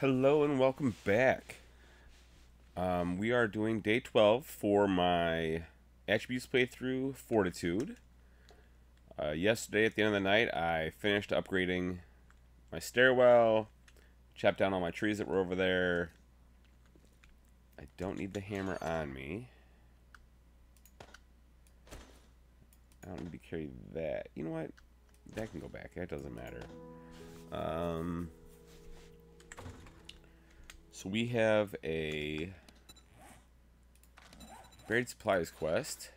Hello and welcome back. Um, we are doing day 12 for my attributes playthrough Fortitude. Uh, yesterday at the end of the night I finished upgrading my stairwell, chopped down all my trees that were over there. I don't need the hammer on me. I don't need to carry that. You know what? That can go back. That doesn't matter. Um... So we have a buried supplies quest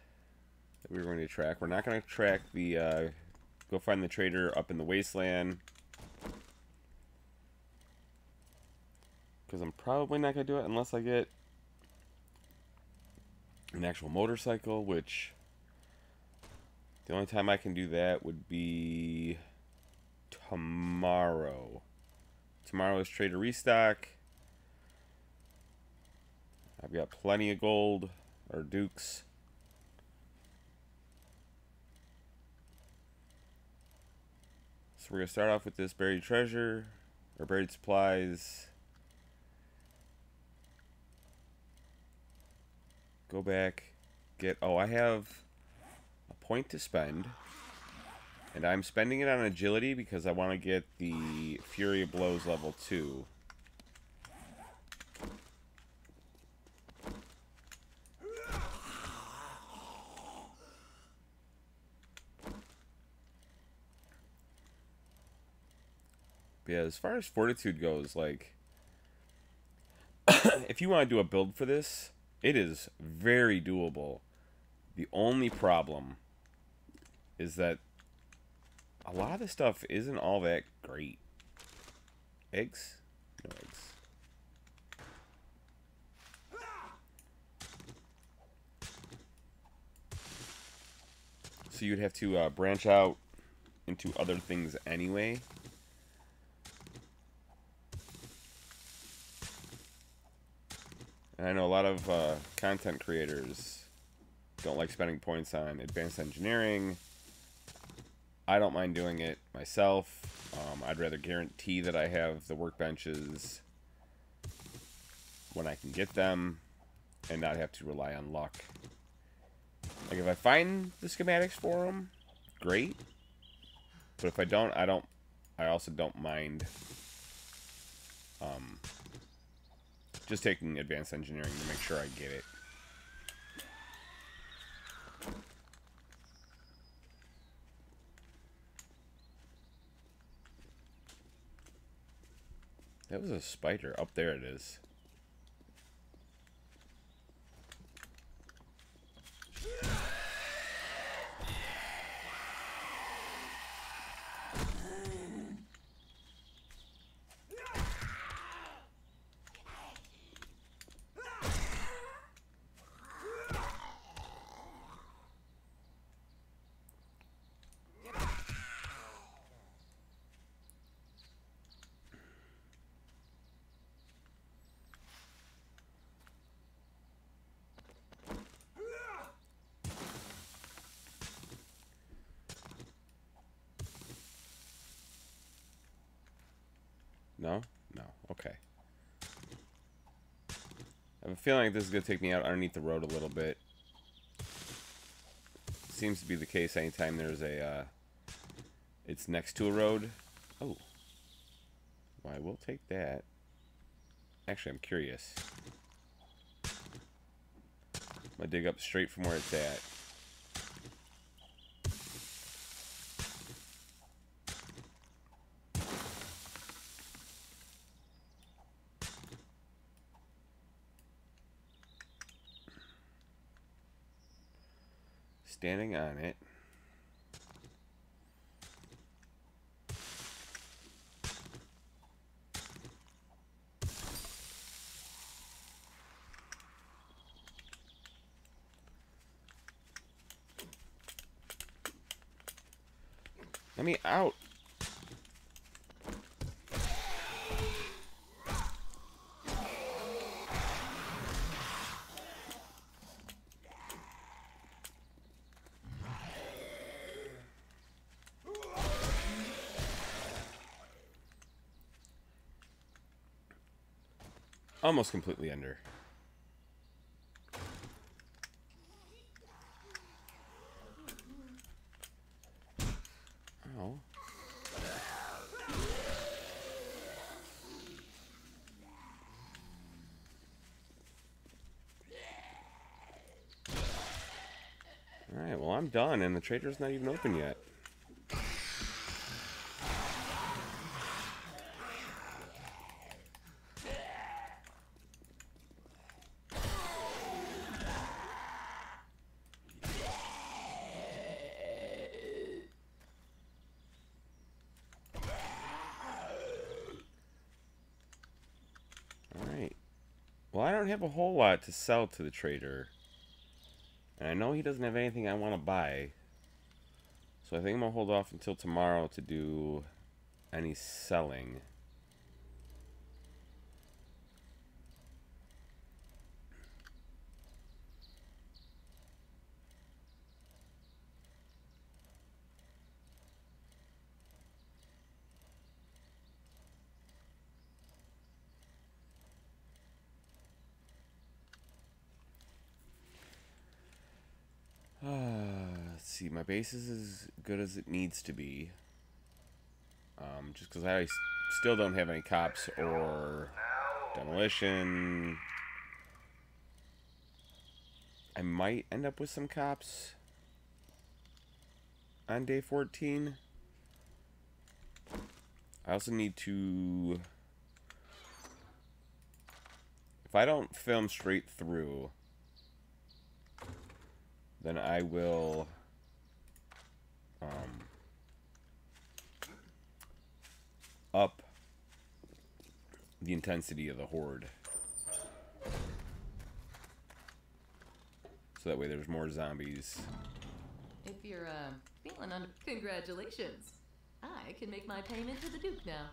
that we're going to track. We're not going to track the uh, go find the trader up in the wasteland because I'm probably not going to do it unless I get an actual motorcycle, which the only time I can do that would be tomorrow. Tomorrow is trader restock. I've got plenty of gold, or dukes. So we're going to start off with this buried treasure, or buried supplies. Go back, get, oh, I have a point to spend. And I'm spending it on agility because I want to get the Flurry of Blows level 2. Yeah, as far as fortitude goes, like if you want to do a build for this, it is very doable. The only problem is that a lot of this stuff isn't all that great. Eggs? No eggs. So you'd have to uh, branch out into other things anyway. And I know a lot of uh, content creators don't like spending points on advanced engineering. I don't mind doing it myself. Um, I'd rather guarantee that I have the workbenches when I can get them and not have to rely on luck. Like if I find the schematics for them, great. But if I don't, I don't. I also don't mind um, just taking advanced engineering to make sure I get it. That was a spider. Up there it is. No? No. Okay. I have a feeling like this is going to take me out underneath the road a little bit. Seems to be the case anytime there's a, uh, it's next to a road. Oh. Well, I will take that. Actually, I'm curious. I'm going to dig up straight from where it's at. Standing on it. Let me out. Almost completely under. Oh. Alright, well I'm done and the trader's not even open yet. Have a whole lot to sell to the trader. And I know he doesn't have anything I want to buy. So I think I'm going to hold off until tomorrow to do any selling. let's see, my base is as good as it needs to be. Um, just because I still don't have any cops or demolition. I might end up with some cops on day 14. I also need to... If I don't film straight through, then I will um, up the intensity of the horde. So that way there's more zombies. If you're uh, feeling under, congratulations. I can make my payment to the Duke now.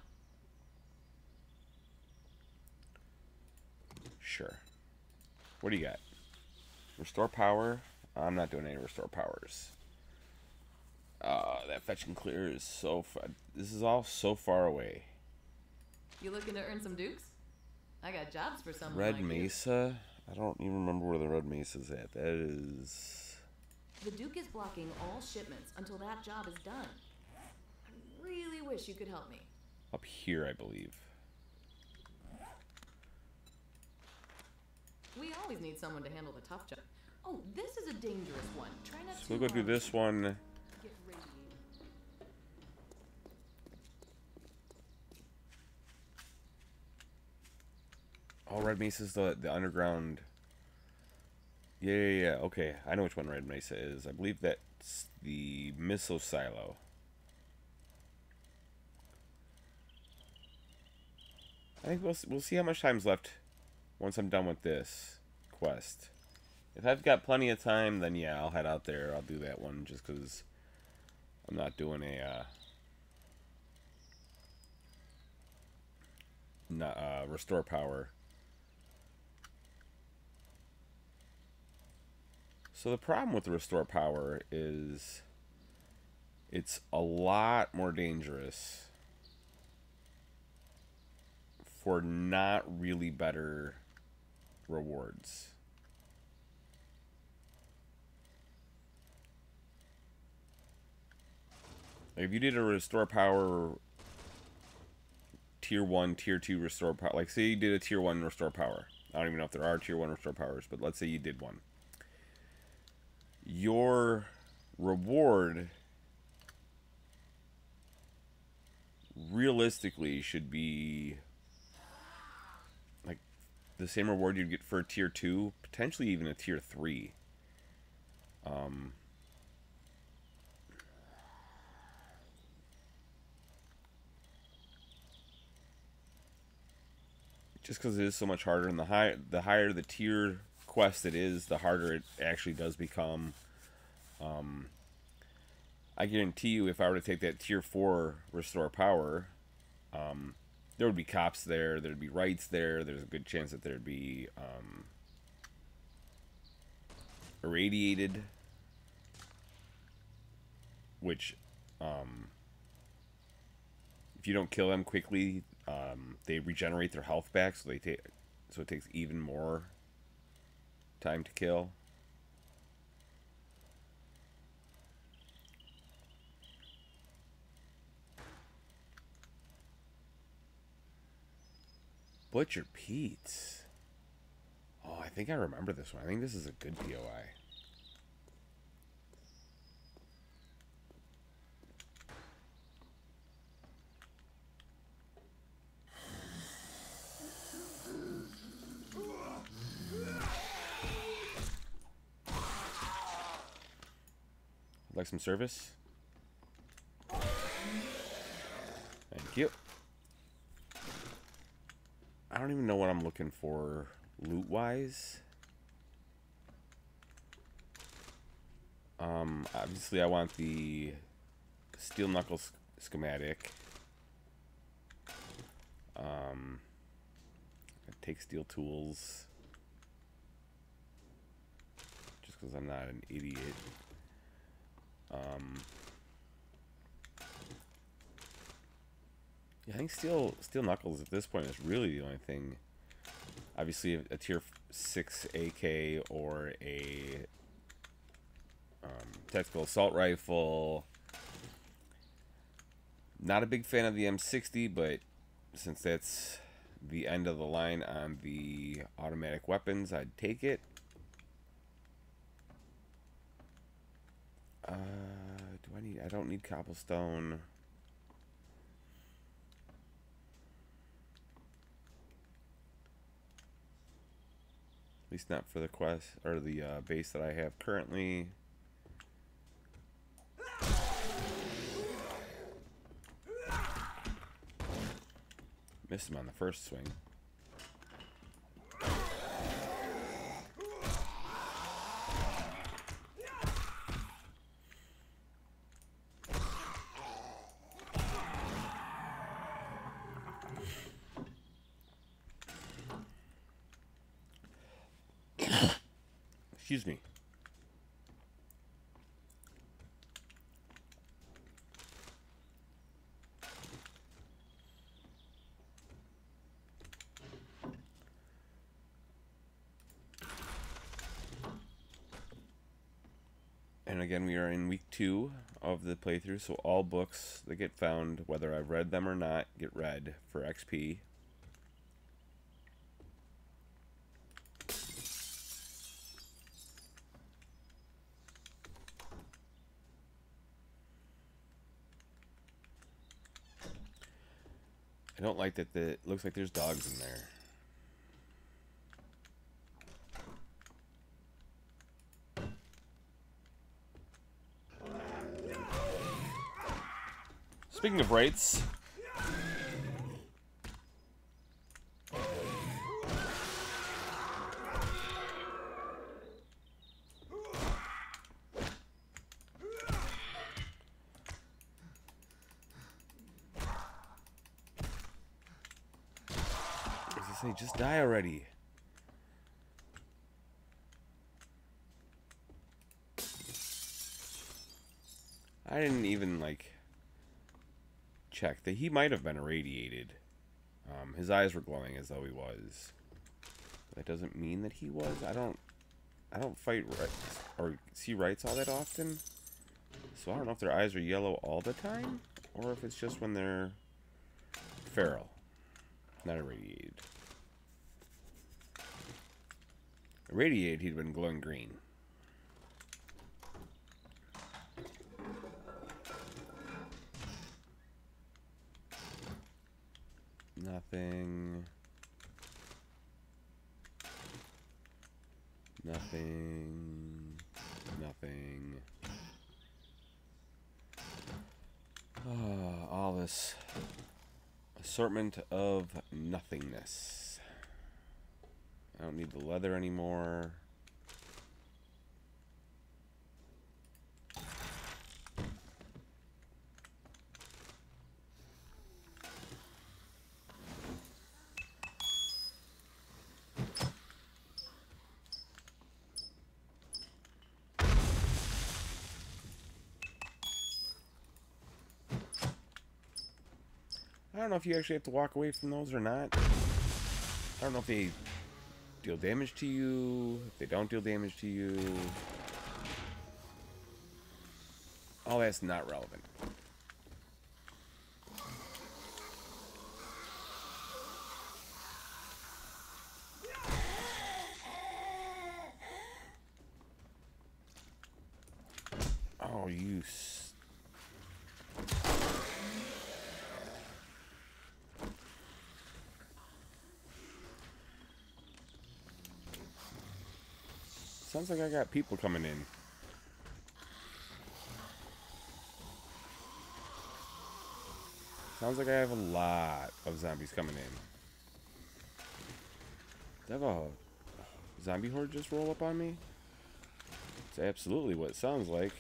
Sure. What do you got? Restore power. I'm not doing any restore powers. Uh, that fetch and clear is so far. This is all so far away. You looking to earn some Dukes? I got jobs for someone Red like you. Mesa. I don't even remember where the Red Mesa's at. That is. The Duke is blocking all shipments until that job is done. I really wish you could help me. Up here, I believe. We always need someone to handle the tough job. Oh, this is a dangerous one. Try not So to. we'll go do this one. Get radiated. Oh, Red Mesa's the the underground. Yeah, yeah, yeah. Okay, I know which one Red Mesa is. I believe that's the missile silo. I think we'll we'll see how much time's left once I'm done with this quest. If I've got plenty of time, then yeah, I'll head out there. I'll do that one just because I'm not doing a uh, not uh, restore power. So the problem with restore power is it's a lot more dangerous for not really better rewards. If you did a restore power tier 1, tier 2 restore power, like say you did a tier 1 restore power. I don't even know if there are tier 1 restore powers, but let's say you did one your reward realistically should be like the same reward you'd get for a tier 2 potentially even a tier 3 um just because it is so much harder and the higher the higher the tier quest it is the harder it actually does become. Um i guarantee you if i were to take that tier 4 restore power um there would be cops there there'd be wights there there's a good chance that there'd be um irradiated which um if you don't kill them quickly um, they regenerate their health back so they take so it takes even more time to kill. Butcher Pete's. Oh, I think I remember this one. I think this is a good POI. Some service? Thank you. I don't even know what I'm looking for loot wise. Um, obviously I want the steel knuckles schematic. Um, take steel tools. Just because I'm not an idiot. Um, yeah, I think steel steel knuckles at this point is really the only thing. Obviously, a, tier six AK or a um, tactical assault rifle. Not a big fan of the M60, but since that's the end of the line on the automatic weapons, I'd take it. Uh, do I need? I don't need cobblestone. At least not for the quest or the uh, base that I have currently. Missed him on the first swing. Excuse me. And again, we are in week two of the playthrough, so all books that get found, whether I've read them or not, get read for XP. I don't like that the it looks like there's dogs in there. Speaking of I say, just die already. I didn't even like check that he might have been irradiated. Um, his eyes were glowing as though he was. That doesn't mean that he was. I don't. I don't fight wights or see wights all that often, so I don't know if their eyes are yellow all the time or if it's just when they're feral, not irradiated. Irradiated, he'd been glowing green. Nothing. Nothing. Nothing. Ah, all this assortment of nothingness. I don't need the leather anymore. If you actually have to walk away from those or not. I don't know if they deal damage to you, if they don't deal damage to you. All that's not relevant. Oh, you. Sounds like I got people coming in. Sounds like I have a lot of zombies coming in. Did a zombie horde just roll up on me? It's absolutely what it sounds like.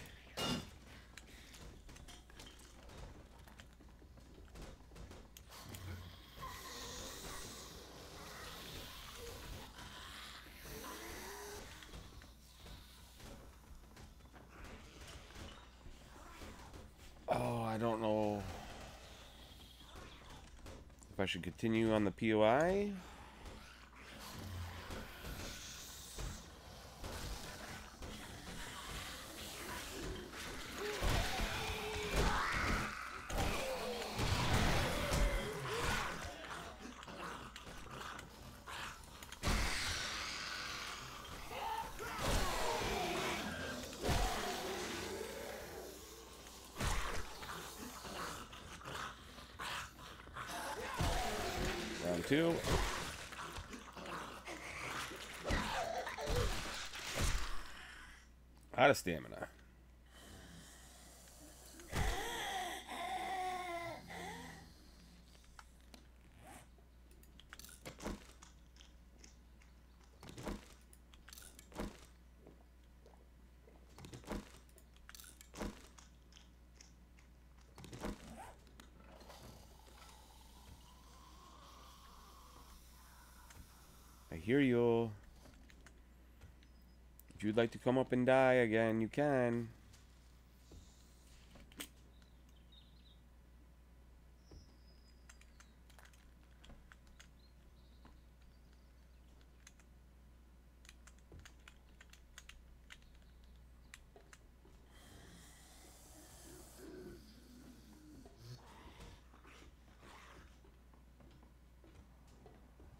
Oh, I don't know if I should continue on the POI. Round two. Out of stamina. I hear you. If you'd like to come up and die again, you can.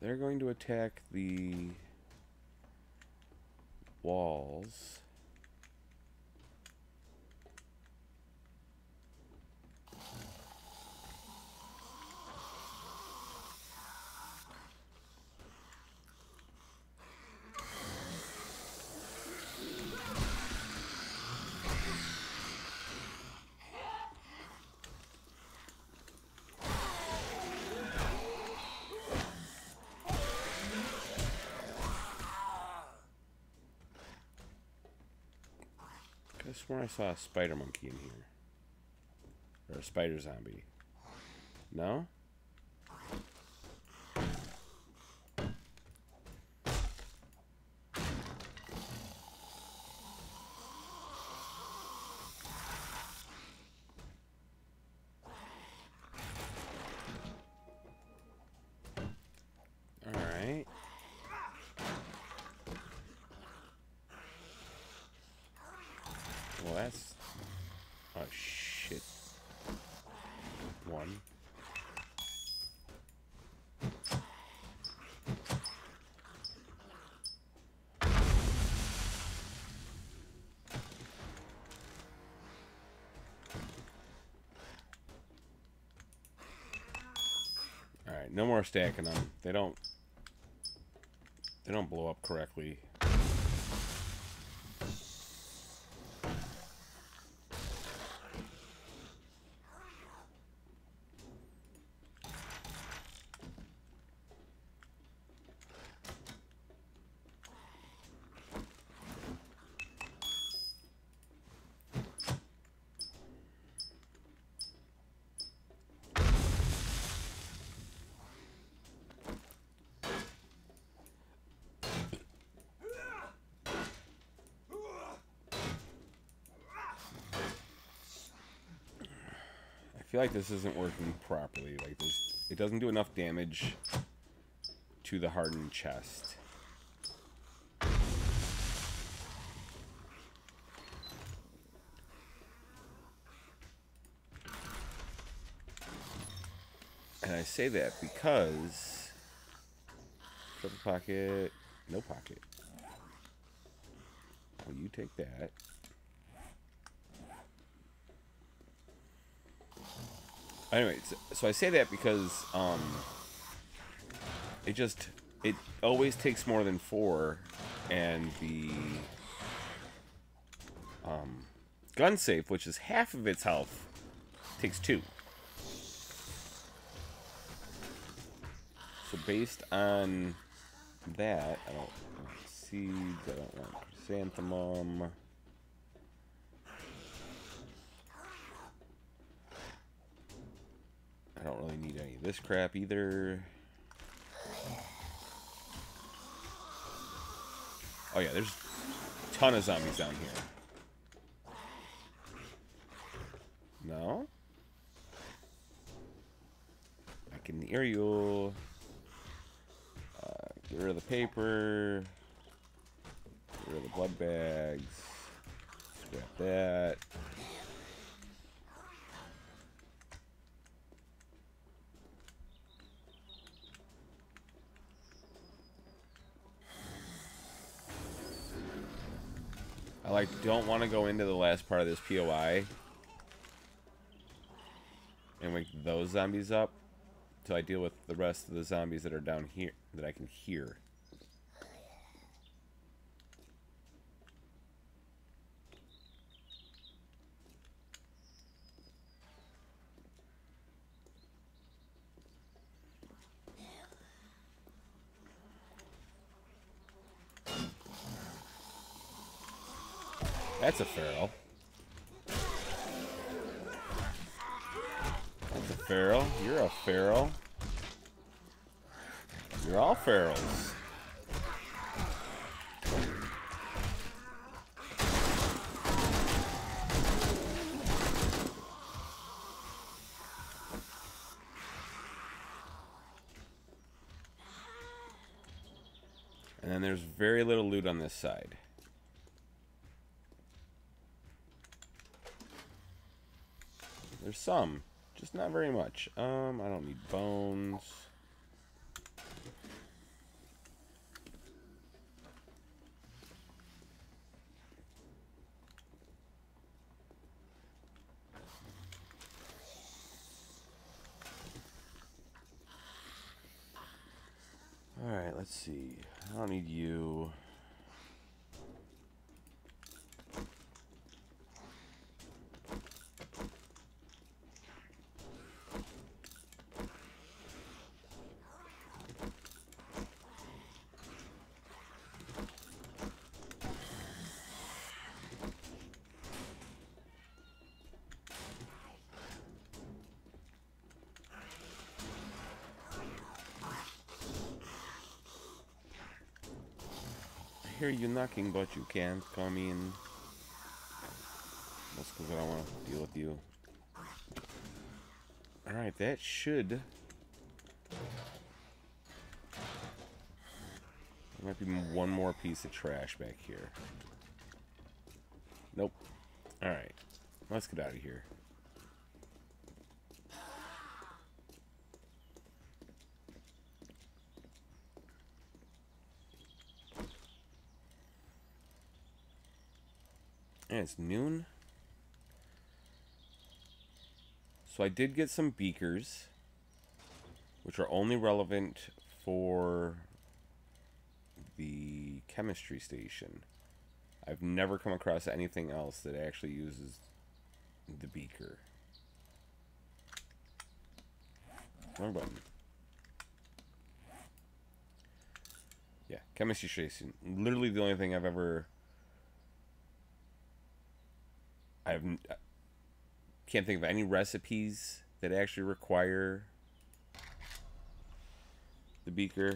They're going to attack the walls. I swear I saw a spider monkey in here. Or a spider zombie. No? No more stacking them. They don't. They don't blow up correctly. Feel like this isn't working properly. Like this, it doesn't do enough damage to the hardened chest. And I say that because triple pocket, no pocket. Well, you take that. Anyway, so, I say that because um, it just it always takes more than four, and the um, gun safe, which is half of its health, takes two. So based on that, I don't seeds, I don't want chrysanthemum. I don't really need any of this crap either. Oh yeah, there's a ton of zombies down here. No? I can hear you. Uh, get rid of the paper. Get rid of the blood bags. Scrap that. I like don't want to go into the last part of this POI and wake those zombies up till I deal with the rest of the zombies that are down here that I can hear. That's a feral. That's a feral. You're a feral. You're all ferals. And then there's very little loot on this side. There's some, just not very much. Um, I don't need bones. Alright, let's see. I don't need you. I hear you knocking, but you can't come in. That's because I don't want to deal with you. Alright, that should... There might be one more piece of trash back here. Nope. Alright. Let's get out of here. And it's noon. So I did get some beakers, which are only relevant for the chemistry station. I've never come across anything else that actually uses the beaker. Wrong button. Yeah, chemistry station. Literally the only thing I've ever I've uh, can't think of any recipes that actually require the beaker.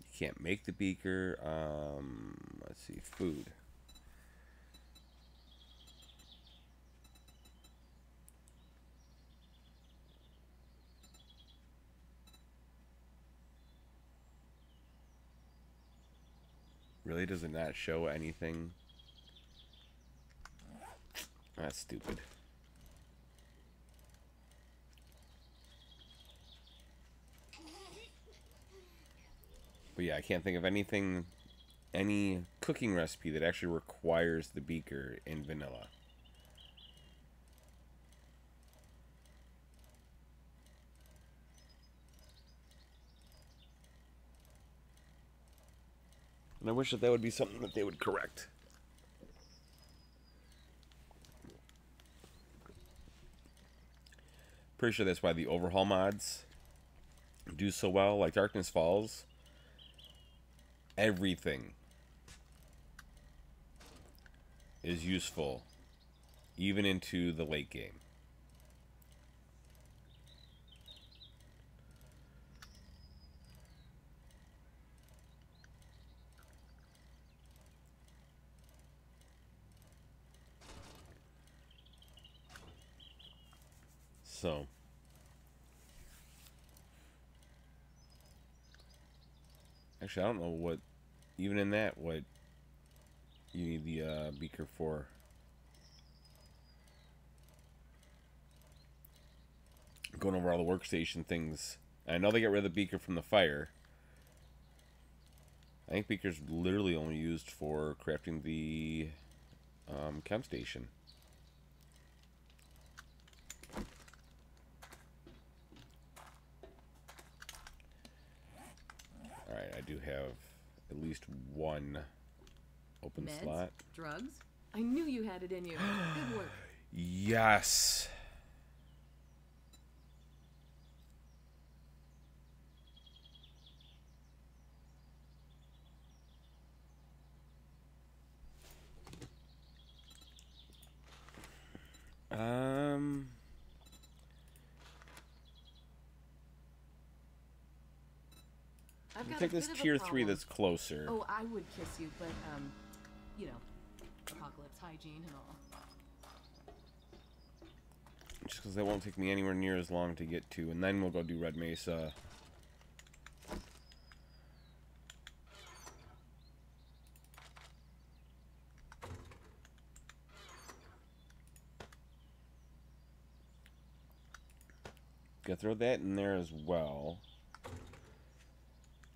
You can't make the beaker. Um, let's see, food. Really does it not show anything? That's stupid. But yeah, I can't think of anything, any cooking recipe that actually requires the beaker in vanilla. And I wish that that would be something that they would correct. Pretty sure that's why the overhaul mods do so well. Like Darkness Falls, everything is useful, even into the late game. So. Actually, I don't know what, even in that, what you need the uh, beaker for. Going over all the workstation things. I know they get rid of the beaker from the fire. I think beaker's literally only used for crafting the um, chem station. Do have at least one open Meds? slot. Drugs? I knew you had it in you. Good work. Yes. Um. I've I got think a this bit of a tier three that's closer. Oh, I would kiss you, but um, you know, apocalypse hygiene and all. Just because that won't take me anywhere near as long to get to, and then we'll go do Red Mesa. Gotta throw that in there as well.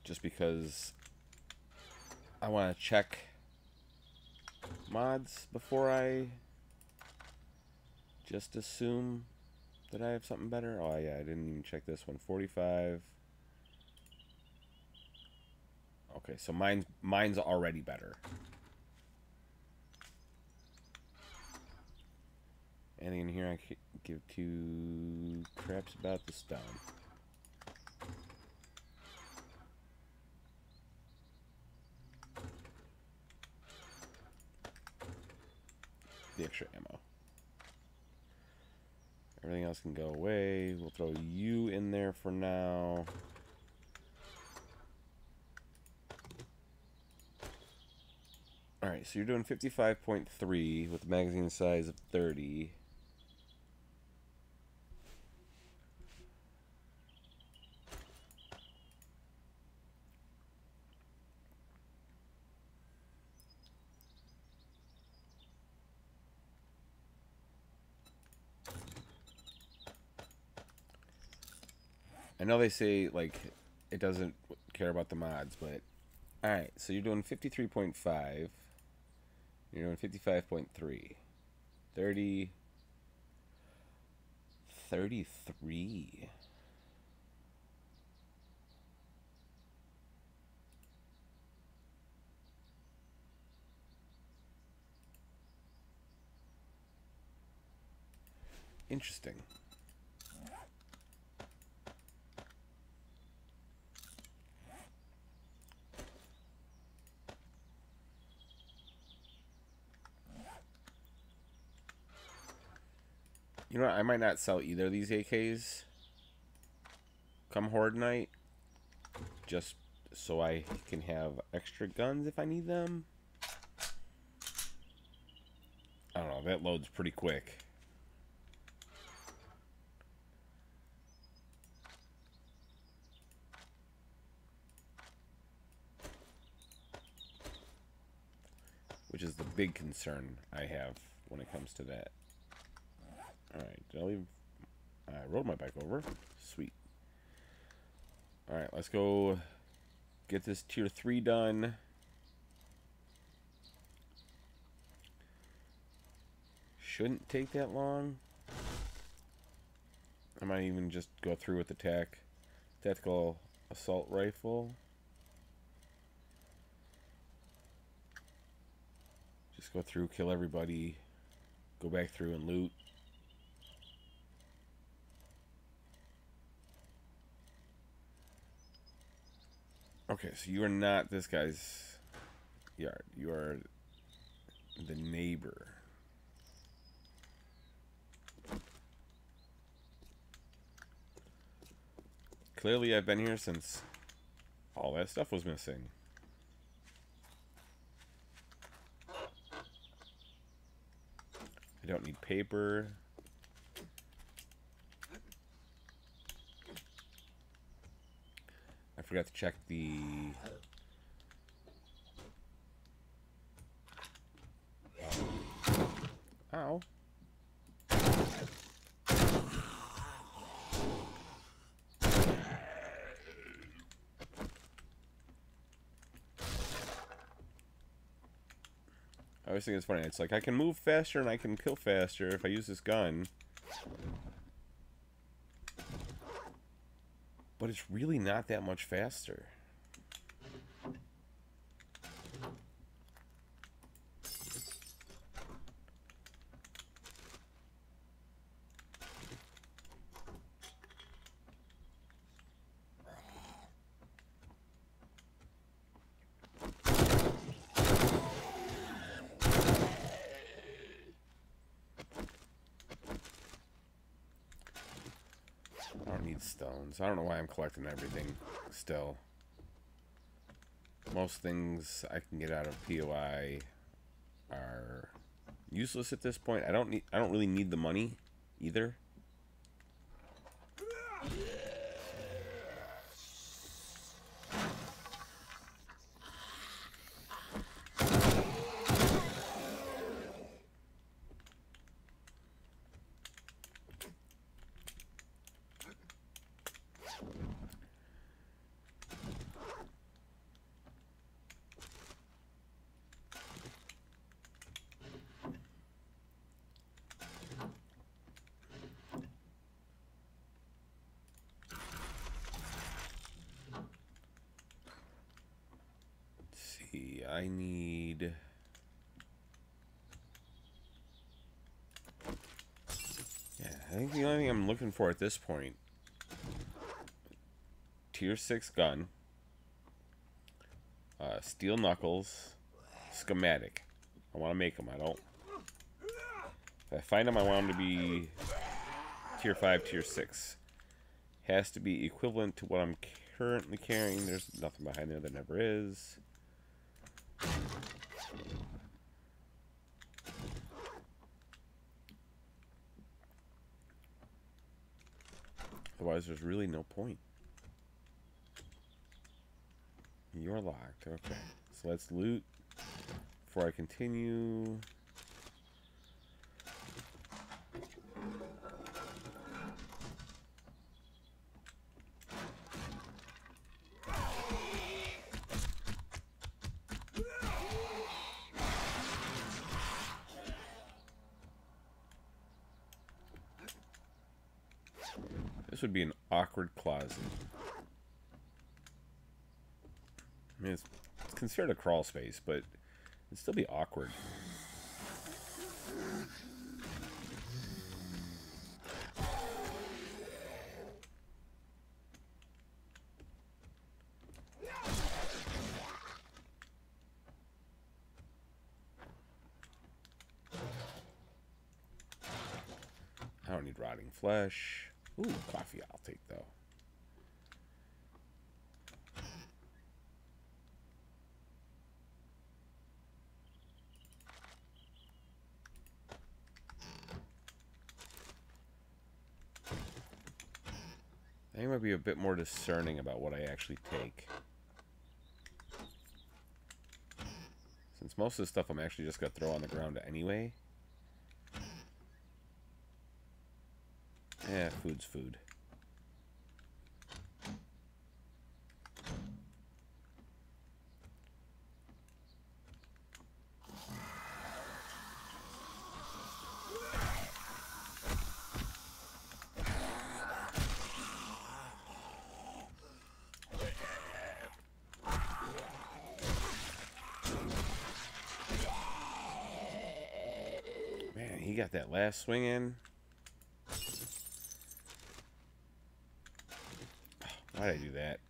Just because I want to check mods before I just assume that I have something better. Oh yeah, I didn't even check this one. 45. Okay, so mine's mine's already better. And in here I give two craps about the stone. The extra ammo. Everything else can go away. We'll throw you in there for now. Alright, so you're doing 55.3 with magazine size of 30. I know they say like it doesn't care about the mods, but all right. So you're doing 53.5. You're doing 55.3. 30 33. Interesting. You know what? I might not sell either of these AKs come Horde Night. Just so I can have extra guns if I need them. I don't know. That loads pretty quick. which is the big concern I have when it comes to that. Alright, did I leave? I rode my bike over. Sweet. Alright, let's go get this tier 3 done. Shouldn't take that long. I might even just go through with the tac tactical assault rifle. Just go through, kill everybody, go back through and loot. Okay, so you are not this guy's yard. You are the neighbor. Clearly, I've been here since all that stuff was missing. I don't need paper. Forgot to check the... Ow. I always think it's funny. It's like I can move faster and I can kill faster if I use this gun. But it's really not that much faster. Need stones. I don't know why I'm collecting everything still. Most things I can get out of POI are useless at this point. I don't need I don't really need the money either. Let's see. I need Yeah, I think the only thing I'm looking for at this point tier 6 gun uh, steel knuckles schematic. I want to make them I don't if I find them I want them to be tier 5 tier 6 has to be equivalent to what I'm currently carrying. There's nothing behind there that never is Otherwise, there's really no point. You're locked. Okay. So let's loot before I continue. This would be an awkward closet. I mean, it's, it's considered a crawl space, but it'd still be awkward. I don't need rotting flesh. Ooh, coffee I'll take though. I think I might be a bit more discerning about what I actually take. Since most of the stuff I'm actually just going to throw on the ground anyway. Yeah, food's food. Got that last swing in. Why'd I do that?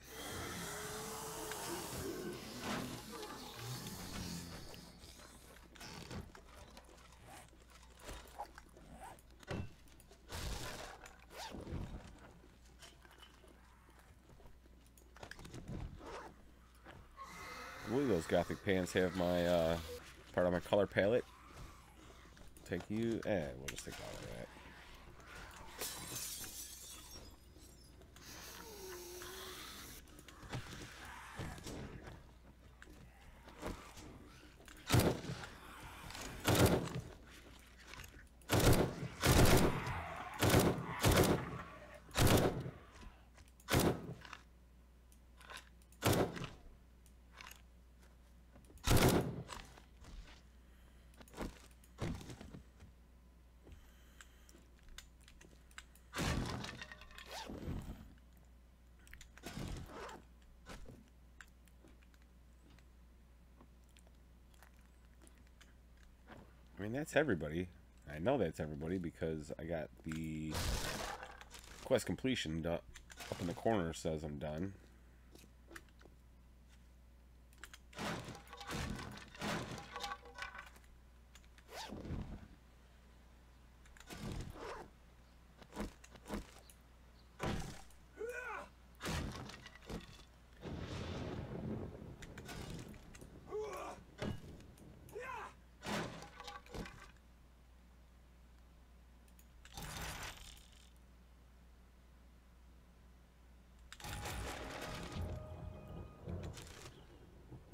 Ooh, those gothic pants have my uh, part of my color palette. Take you, eh, we'll just take all of that. That's everybody. I know that's everybody because I got the quest completion up in the corner says I'm done.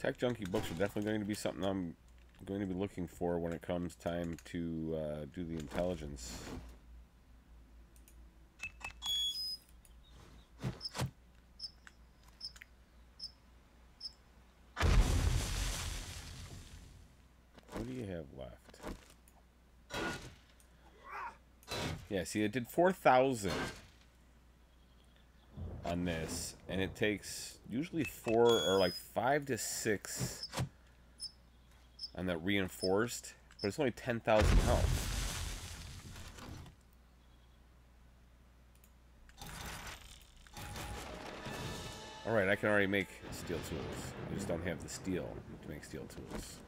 Tech Junkie books are definitely going to be something I'm going to be looking for when it comes time to uh, do the intelligence. What do you have left? Yeah, see, it did 4,000 on this, and it takes usually four or like five to six on that reinforced, but it's only 10,000 health. Alright, I can already make steel tools. I just don't have the steel to make steel tools.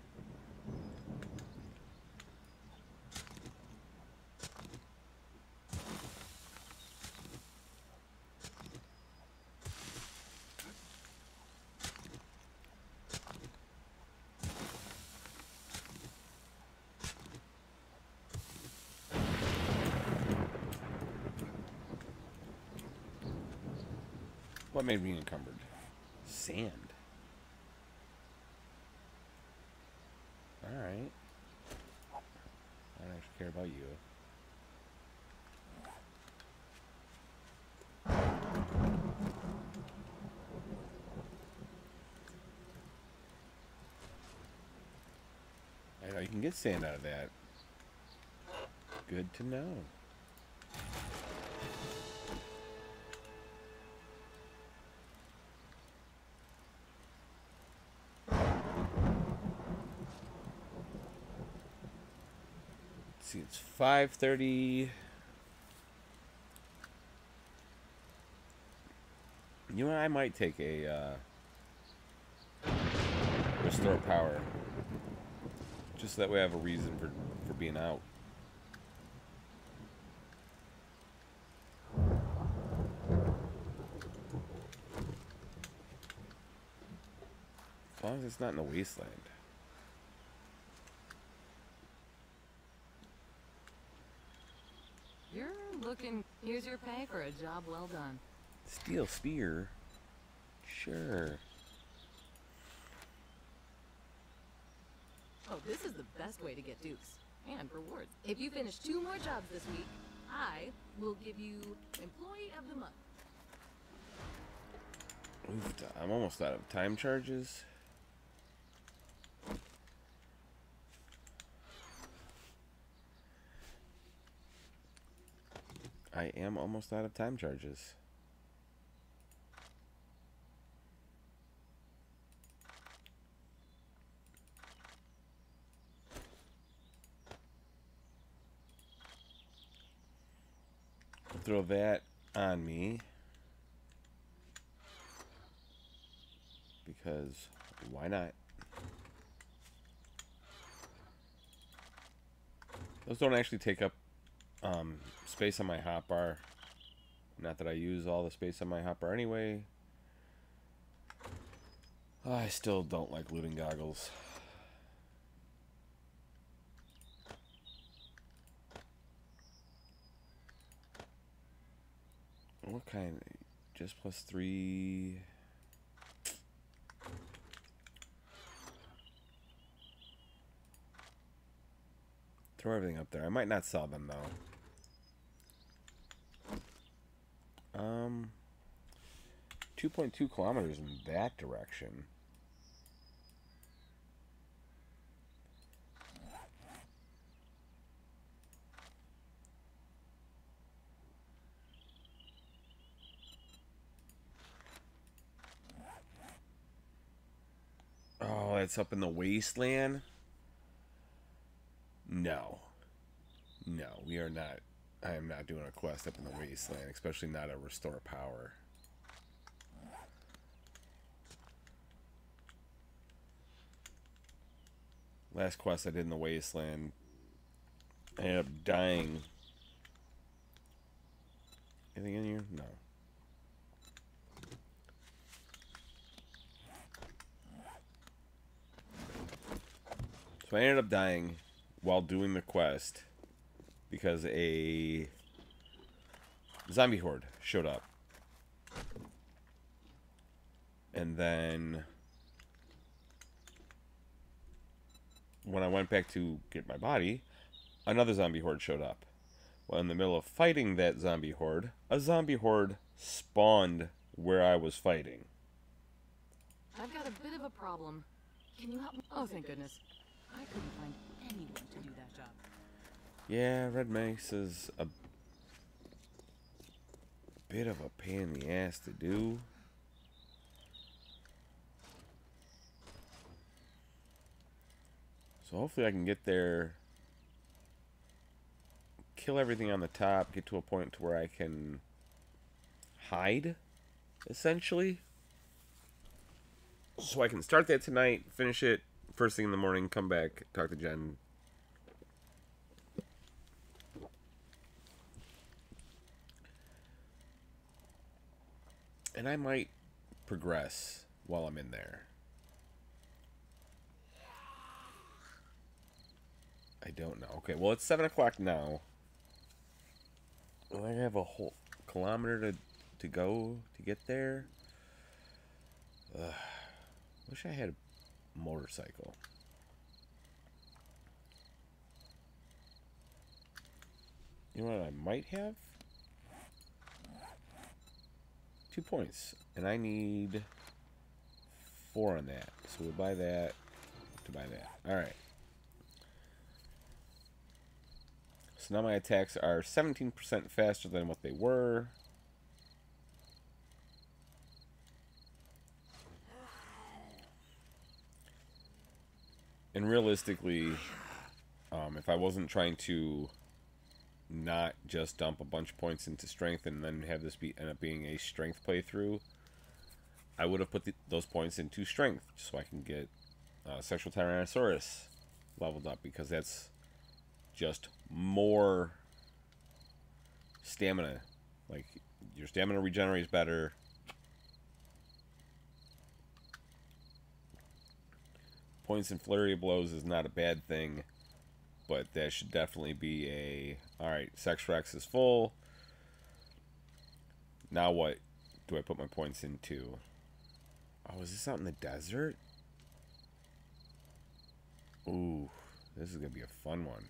What made me encumbered? Sand. Alright. I don't actually care about you. I know you can get sand out of that. Good to know. See, it's 5.30. You and I might take a, uh, restore power. Just so that way I have a reason for, for being out. As long as it's not in the wasteland. You're looking. Here's your pay for a job well done. Steel spear? Sure. This is the best way to get dukes and rewards. If you finish two more jobs this week, I will give you Employee of the Month. Oof, I'm almost out of time charges. I am almost out of time charges. Throw that on me. Because why not? Those don't actually take up um, space on my hotbar. Not that I use all the space on my hotbar anyway. I still don't like looting goggles. What kind? Just plus three. Throw everything up there. I might not sell them though. Um, 2.2 kilometers in that direction. It's up in the wasteland? No. No, we are not. I am not doing a quest up in the wasteland, especially not a restore power. Last quest I did in the wasteland, I ended up dying. Anything in here? No. So I ended up dying while doing the quest because a zombie horde showed up. And then when I went back to get my body, another zombie horde showed up. Well, in the middle of fighting that zombie horde, a zombie horde spawned where I was fighting. I've got a bit of a problem. Can you help me? Oh, thank goodness. I couldn't find anyone to do that job. Yeah, Red Mesa is a bit of a pain in the ass to do. So hopefully I can get there, kill everything on the top, get to a point to where I can hide, essentially. So I can start that tonight, finish it first thing in the morning, come back, talk to Jen, and I might progress while I'm in there. I don't know. Okay, well it's seven o'clock now. I have a whole kilometer to to go to get there. Ugh. Wish I had a motorcycle. You know what I might have? two points. And I need four on that. So we'll buy that to buy that. Alright. So now my attacks are 17% faster than what they were. And realistically, um, if I wasn't trying to not just dump a bunch of points into strength and then have this be end up being a strength playthrough, I would have put the, those points into strength so I can get uh, Sexual Tyrannosaurus leveled up because that's just more stamina. Like, your stamina regenerates better. Points in Flurry of Blows is not a bad thing but that should definitely be a all right. Sex Rex is full. Now what do I put my points into? Oh, is this out in the desert? Ooh, this is gonna be a fun one.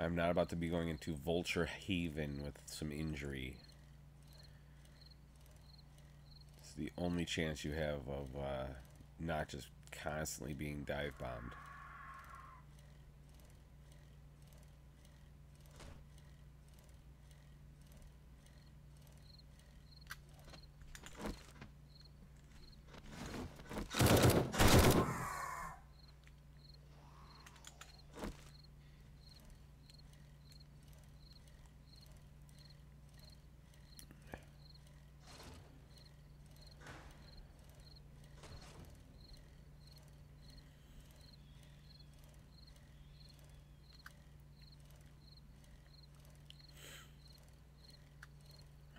I'm not about to be going into Vulture Haven with some injury. It's the only chance you have of uh, not just constantly being dive bombed.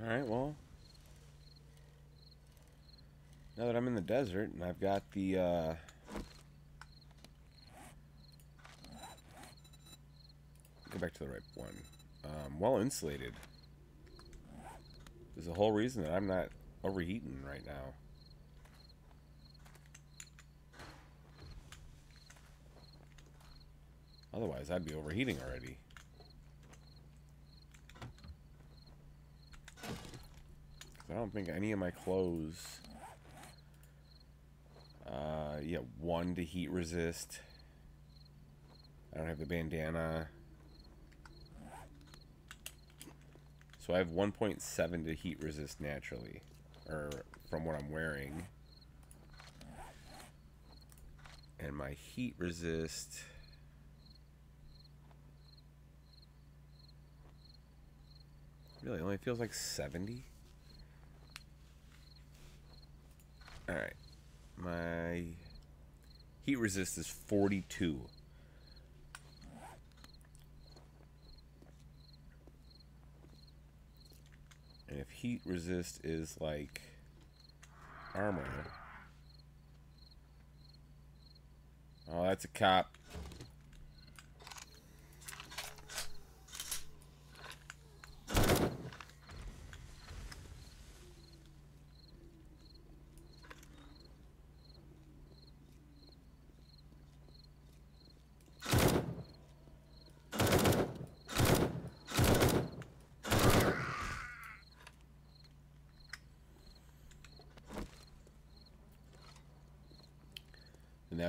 Alright, well. Now that I'm in the desert and I've got the, uh... Go back to the right one. Um, well insulated. There's a whole reason that I'm not overheating right now. Otherwise, I'd be overheating already. I don't think any of my clothes. Uh, yeah, one to heat resist. I don't have the bandana. So I have 1.7 to heat resist naturally, or from what I'm wearing. And my heat resist. Really only feels like 70. Alright. My heat resist is 42. And if heat resist is like armor. Oh, that's a cop.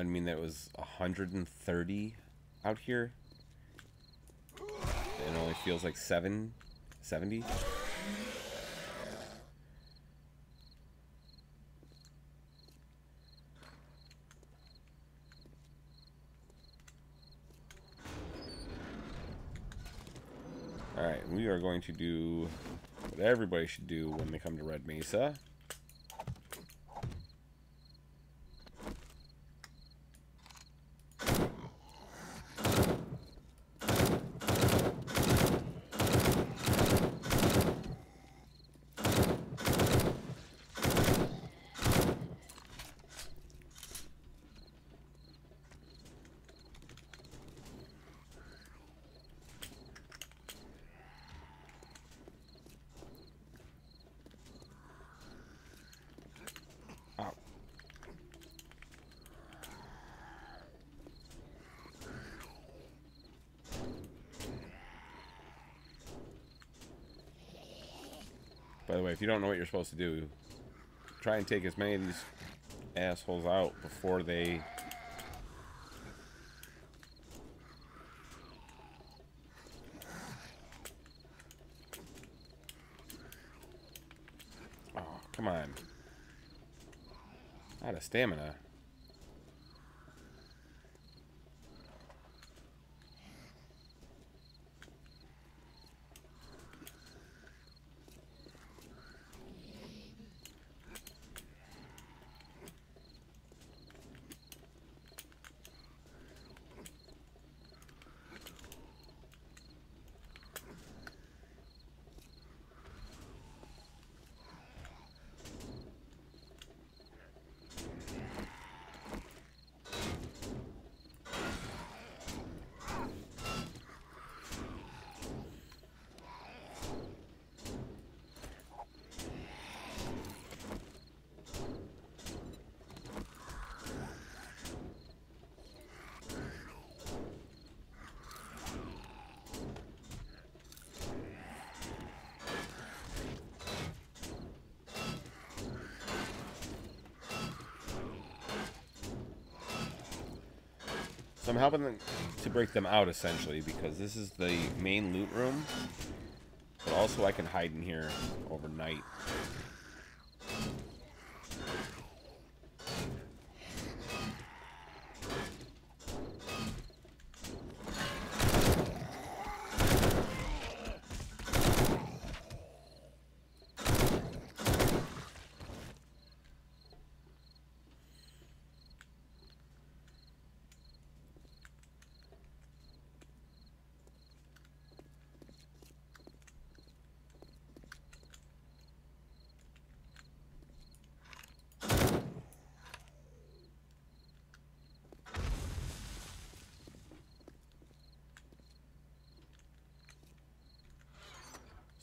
Would mean that it was 130 out here. And it only feels like 7, 70. Alright, we are going to do what everybody should do when they come to Red Mesa. By the way, if you don't know what you're supposed to do, try and take as many of these assholes out before they Oh, come on. Out of stamina. Helping them to break them out, essentially, because this is the main loot room. But also I can hide in here overnight.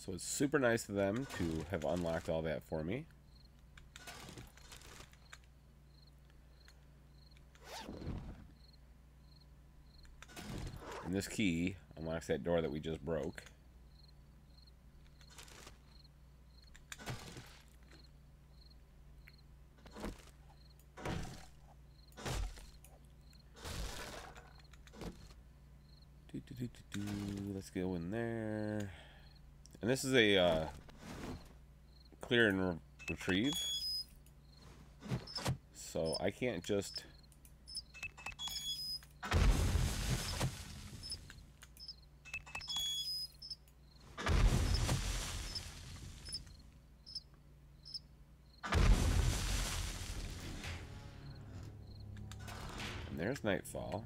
So it's super nice of them to have unlocked all that for me. And this key unlocks that door that we just broke. Do, do, do, Let's go in there. And this is a uh, clear and re retrieve. So I can't just... And there's Nightfall.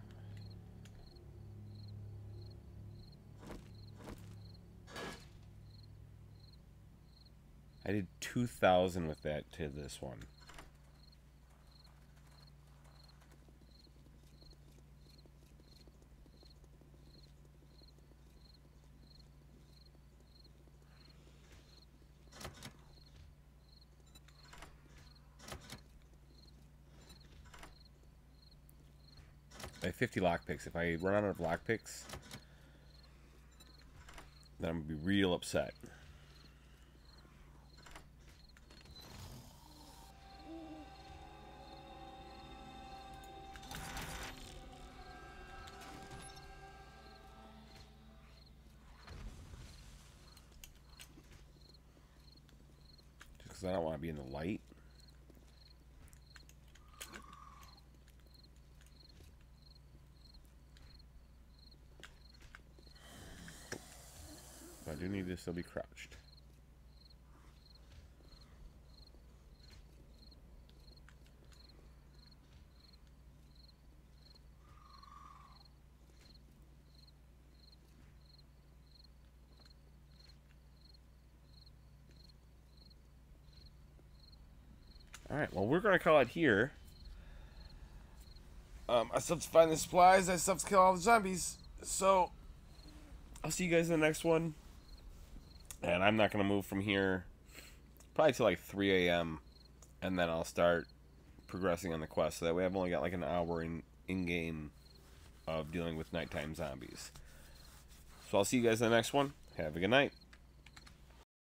2,000 with that to this one. I have 50 lockpicks. If I run out of lockpicks, then I'm going to be real upset. because I don't want to be in the light. I do need to still be crouched. Alright, well, we're going to call it here. Um, I still have to find the supplies. I still have to kill all the zombies. So, I'll see you guys in the next one. And I'm not going to move from here probably till like 3 a.m. And then I'll start progressing on the quest. So that way I've only got like an hour in, in game of dealing with nighttime zombies. So I'll see you guys in the next one. Have a good night.